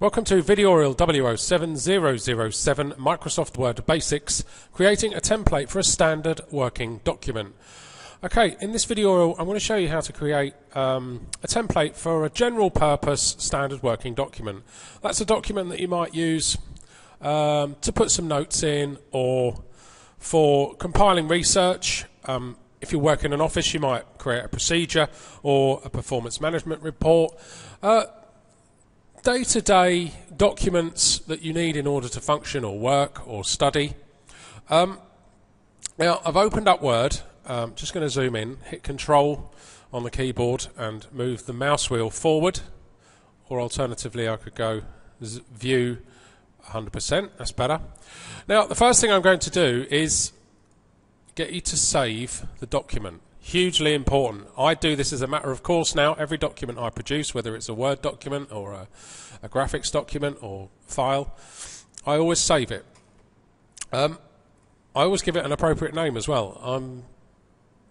Welcome to Videorial W07007 Microsoft Word Basics, creating a template for a standard working document. Okay, in this video I'm going to show you how to create um, a template for a general purpose standard working document. That's a document that you might use um, to put some notes in or for compiling research. Um, if you work in an office you might create a procedure or a performance management report. Uh, day-to-day documents that you need in order to function or work or study. Um, now I've opened up Word. Um, just going to zoom in, hit Control on the keyboard and move the mouse wheel forward. Or alternatively, I could go View 100%. That's better. Now the first thing I'm going to do is get you to save the document hugely important. I do this as a matter of course now. Every document I produce, whether it's a Word document or a, a graphics document or file, I always save it. Um, I always give it an appropriate name as well. I'm,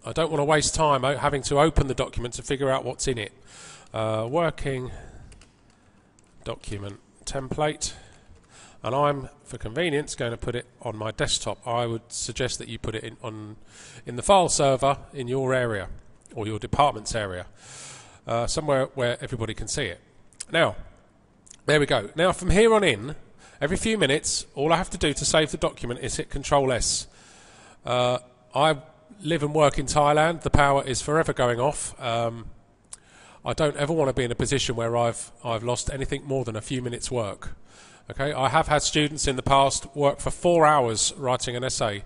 I don't want to waste time having to open the document to figure out what's in it. Uh, working document template and I'm, for convenience, going to put it on my desktop. I would suggest that you put it in, on, in the file server in your area or your department's area, uh, somewhere where everybody can see it. Now, there we go. Now, from here on in, every few minutes, all I have to do to save the document is hit Control S. Uh, I live and work in Thailand. The power is forever going off. Um, I don't ever want to be in a position where I've I've lost anything more than a few minutes' work. Okay, I have had students in the past work for four hours writing an essay,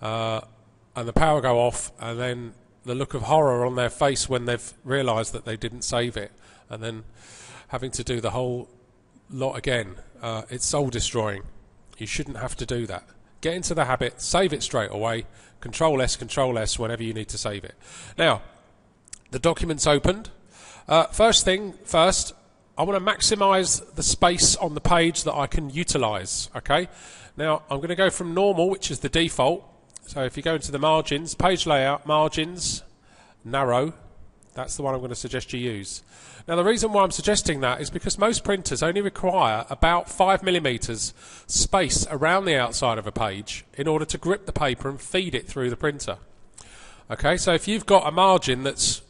uh, and the power go off, and then the look of horror on their face when they've realised that they didn't save it, and then having to do the whole lot again. Uh, it's soul destroying. You shouldn't have to do that. Get into the habit, save it straight away. Control S, Control S whenever you need to save it. Now, the document's opened. Uh, first thing first, I want to maximize the space on the page that I can utilize. Okay. Now I'm going to go from normal, which is the default. So if you go into the margins, page layout, margins, narrow, that's the one I'm going to suggest you use. Now the reason why I'm suggesting that is because most printers only require about 5 millimeters space around the outside of a page in order to grip the paper and feed it through the printer. Okay, so if you've got a margin that's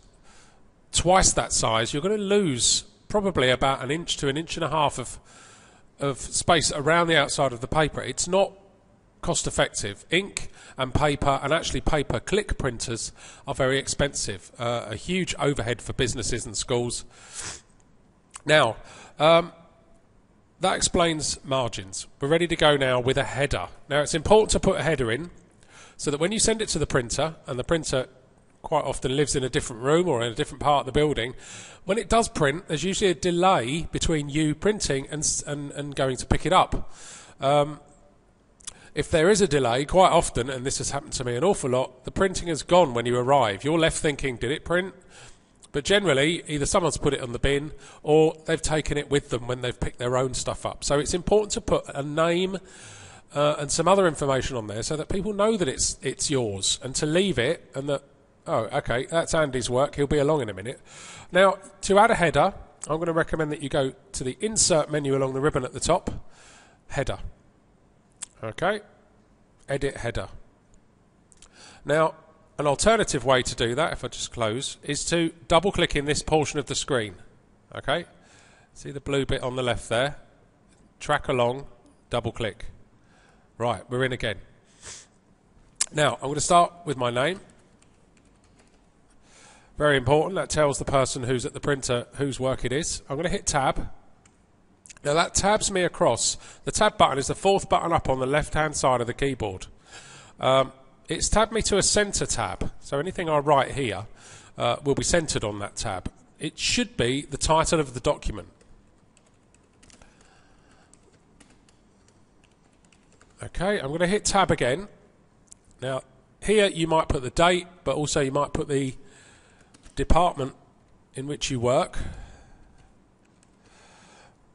twice that size, you're going to lose probably about an inch to an inch and a half of of space around the outside of the paper. It's not cost effective. Ink and paper, and actually paper click printers, are very expensive. Uh, a huge overhead for businesses and schools. Now, um, that explains margins. We're ready to go now with a header. Now, it's important to put a header in so that when you send it to the printer, and the printer quite often lives in a different room or in a different part of the building. When it does print, there's usually a delay between you printing and, and, and going to pick it up. Um, if there is a delay, quite often, and this has happened to me an awful lot, the printing is gone when you arrive. You're left thinking, did it print? But generally, either someone's put it on the bin or they've taken it with them when they've picked their own stuff up. So it's important to put a name uh, and some other information on there so that people know that it's it's yours, and to leave it and that Oh, okay, that's Andy's work. He'll be along in a minute. Now, to add a header, I'm going to recommend that you go to the Insert menu along the ribbon at the top, Header. Okay, Edit Header. Now, an alternative way to do that, if I just close, is to double click in this portion of the screen. Okay, see the blue bit on the left there? Track along, double click. Right, we're in again. Now, I'm going to start with my name. Very important. That tells the person who's at the printer whose work it is. I'm going to hit tab. Now that tabs me across. The tab button is the fourth button up on the left hand side of the keyboard. Um, it's tabbed me to a center tab. So anything I write here uh, will be centered on that tab. It should be the title of the document. Okay, I'm going to hit tab again. Now, here you might put the date, but also you might put the department in which you work.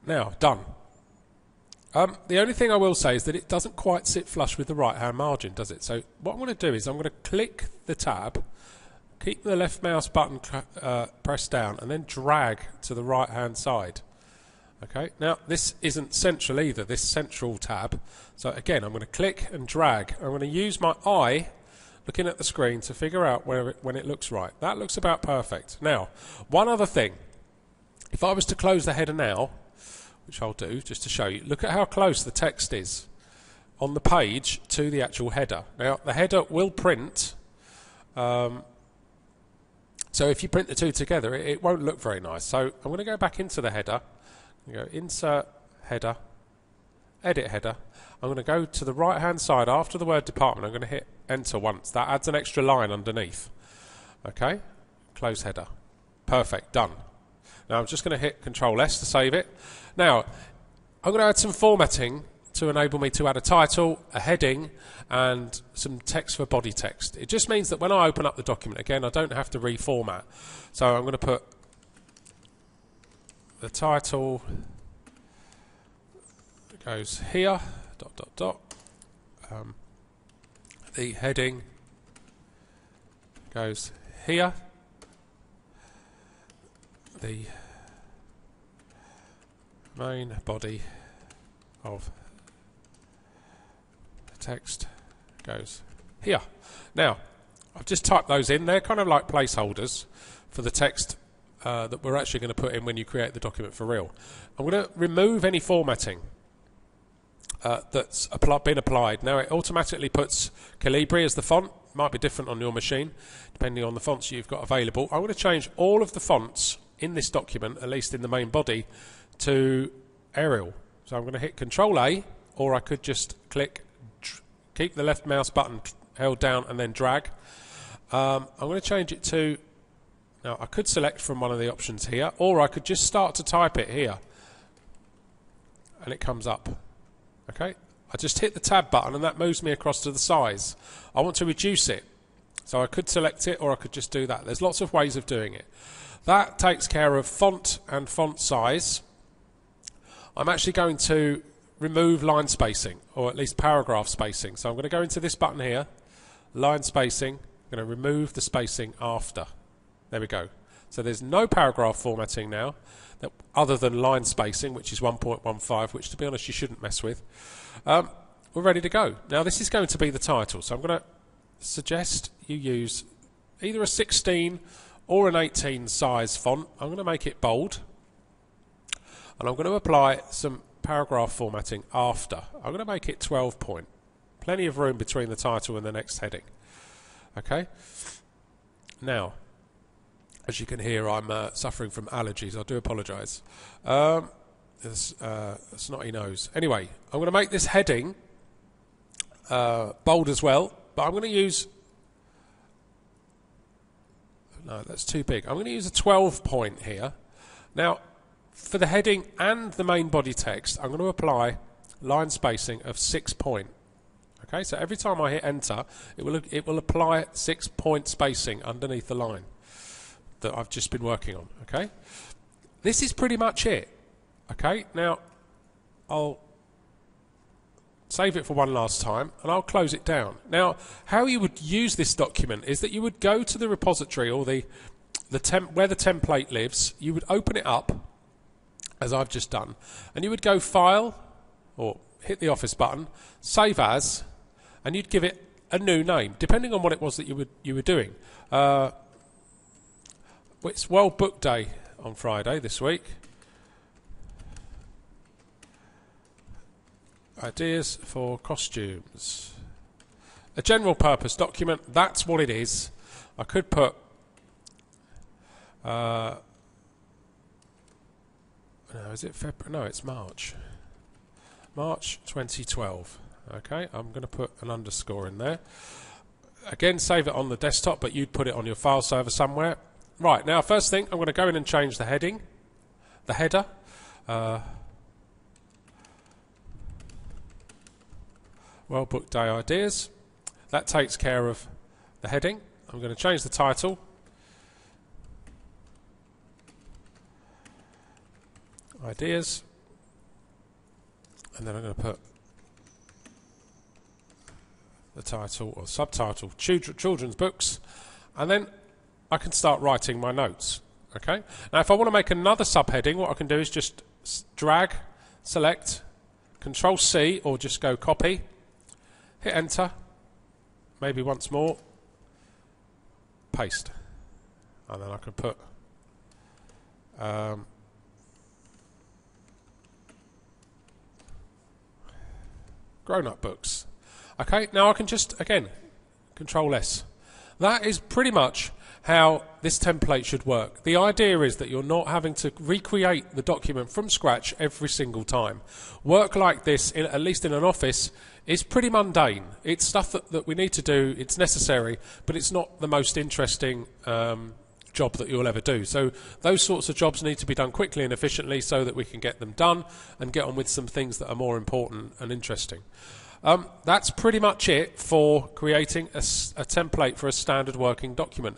Now, done. Um, the only thing I will say is that it doesn't quite sit flush with the right hand margin, does it? So what I'm going to do is I'm going to click the tab, keep the left mouse button uh, pressed down, and then drag to the right hand side. Okay, now this isn't central either, this central tab. So again, I'm going to click and drag. I'm going to use my eye looking at the screen to figure out where it, when it looks right. That looks about perfect. Now, one other thing. If I was to close the header now, which I'll do just to show you, look at how close the text is on the page to the actual header. Now, the header will print. Um, so if you print the two together, it, it, won't look very nice. So I'm going to go back into the header. Go insert header, edit header. I'm going to go to the right hand side after the word department. I'm going to hit enter once. That adds an extra line underneath. Okay, close header. Perfect, done. Now I'm just going to hit Control S to save it. Now I'm going to add some formatting to enable me to add a title, a heading, and some text for body text. It just means that when I open up the document again, I don't have to reformat. So I'm going to put the title goes here, dot, dot, dot. Um, the heading goes here. The main body of the text goes here. Now, I've just typed those in. They're kind of like placeholders for the text uh, that we're actually going to put in when you create the document for real. I'm going to remove any formatting uh, that's been applied. Now, it automatically puts Calibri as the font. Might be different on your machine, depending on the fonts you've got available. I'm going to change all of the fonts in this document, at least in the main body, to Arial. So I'm going to hit Control A, or I could just click keep the left mouse button held down and then drag. Um, I'm going to change it to, now I could select from one of the options here, or I could just start to type it here. And it comes up. Okay, I just hit the tab button and that moves me across to the size. I want to reduce it. So I could select it or I could just do that. There's lots of ways of doing it. That takes care of font and font size. I'm actually going to remove line spacing, or at least paragraph spacing. So I'm going to go into this button here, line spacing. I'm going to remove the spacing after. There we go. So there's no paragraph formatting now, that, other than line spacing, which is 1.15, which to be honest you shouldn't mess with. Um, we're ready to go. Now this is going to be the title, so I'm going to suggest you use either a 16 or an 18 size font. I'm going to make it bold, and I'm going to apply some paragraph formatting after. I'm going to make it 12 point. Plenty of room between the title and the next heading. Okay? Now, as you can hear, I'm uh, suffering from allergies. I do apologise. Um, it's, uh, snotty nose. Anyway, I'm going to make this heading uh, bold as well, but I'm going to use. No, that's too big. I'm going to use a 12 point here. Now, for the heading and the main body text, I'm going to apply line spacing of six point. Okay, so every time I hit enter, it will it will apply six point spacing underneath the line that I've just been working on. Okay, this is pretty much it. Okay, now I'll save it for one last time and I'll close it down. Now, how you would use this document is that you would go to the repository or the the temp where the template lives. You would open it up as I've just done. And you would go File, or hit the Office button, Save As, and you'd give it a new name, depending on what it was that you were, you were doing. Uh, it's World Book Day on Friday this week. Ideas for costumes. A general purpose document, that's what it is. I could put uh, no, is it February? No, it's March. March 2012. Okay, I'm going to put an underscore in there. Again, save it on the desktop, but you'd put it on your file server somewhere. Right, now, first thing, I'm going to go in and change the heading, the header. Uh, World Book Day Ideas. That takes care of the heading. I'm going to change the title ideas and then I'm going to put the title or subtitle children's books and then I can start writing my notes okay now if I want to make another subheading what I can do is just drag, select, Control C, or just go copy, hit enter, maybe once more, paste. And then I can put um, grown up books. Okay, now I can just, again, Control S. That is pretty much how this template should work. The idea is that you're not having to recreate the document from scratch every single time. Work like this, in, at least in an office, is pretty mundane. It's stuff that, that we need to do, it's necessary, but it's not the most interesting um, job that you'll ever do. So those sorts of jobs need to be done quickly and efficiently so that we can get them done and get on with some things that are more important and interesting. Um, that's pretty much it for creating a template for a standard working document.